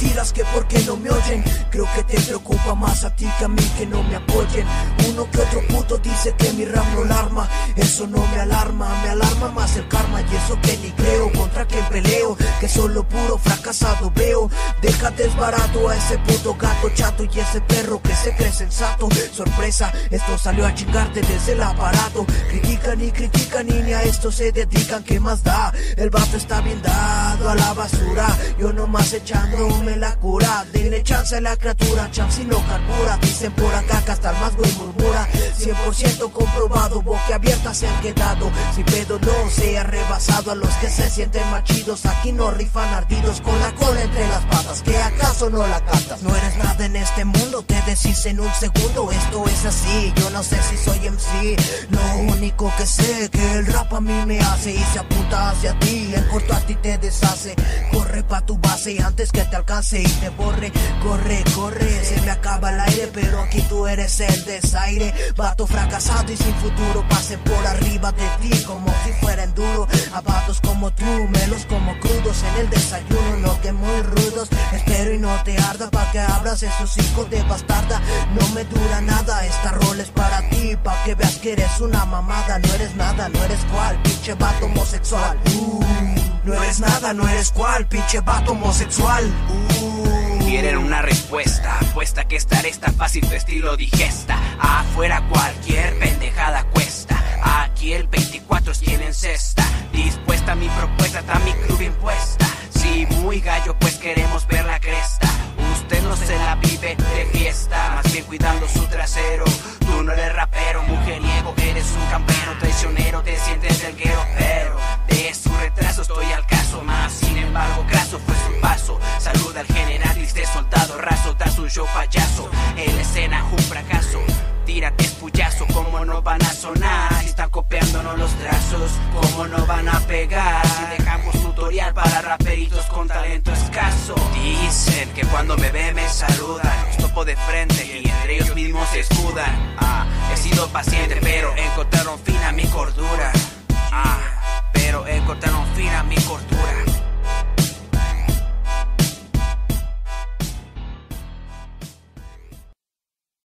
dirás que por qué no me oyen. Creo que te preocupa más a ti que a mí que no me apoyen. Uno que otro puto dice que mi rap no alarma. Eso no me alarma, me alarma más el karma y eso que ni creo. Contra quien peleo, que solo puro fracasado veo. Déjate desbarato a ese puto gato chato y ese perro que se cree sensato. Sorpresa, esto salió a chingarte desde el aparato. Critican y critican y ni a esto se dedican. ¿Qué más da? El vato está bien dado a la basura. Yo nomás echándome la cura. Dile chance a la criatura, chance y no carbura. Dicen por acá que hasta el más güey murmura. 100% comprobado, abierta se han quedado. Si pedo no sea rebasado a los que se sienten machidos. Aquí no rifan ardidos con la cola entre las ¿Que acaso no la captas? No eres nada en este mundo, te decís en un segundo. Esto es así, yo no sé si soy MC. Lo único que sé que el rap a mí me hace y se apunta hacia ti. El corto a ti te deshace. Corre pa' tu base antes que te alcance y te borre. Corre, corre, se me acaba el aire, pero aquí tú eres el desaire. Vato fracasado y sin futuro, pase por arriba de ti como si fueran duro. Abatos como tú, melos como crudos en el desayuno, no que muy rudos. Espero y no te arda pa' que abras esos hijos de bastarda. No me dura nada, esta rol es para ti, pa' que veas que eres una mamada. No eres nada, no eres cual, pinche vato homosexual. Uh, no eres nada, no eres cual, pinche vato homosexual. Uh, quieren una respuesta. Apuesta que estar esta fácil tu estilo digesta. Afuera cualquier pendejada más bien cuidando su trasero. Tú no eres rapero, mujeriego, eres un campero, traicionero, te sientes del guero, pero de su retraso estoy al caso. Más sin embargo, graso fue su paso. Saluda al general y este soldado raso, da su show payaso. En la escena, un fracaso. Tírate espullazo, como no van a sonar? Si están copiándonos los trazos, ¿cómo no van a pegar? Si dejamos tutorial para raperitos con talento escaso. Dicen que cuando me ven me saludan, de frente y entre ellos mismos se escudan. Ah, he sido paciente, pero encontraron fin a mi cordura.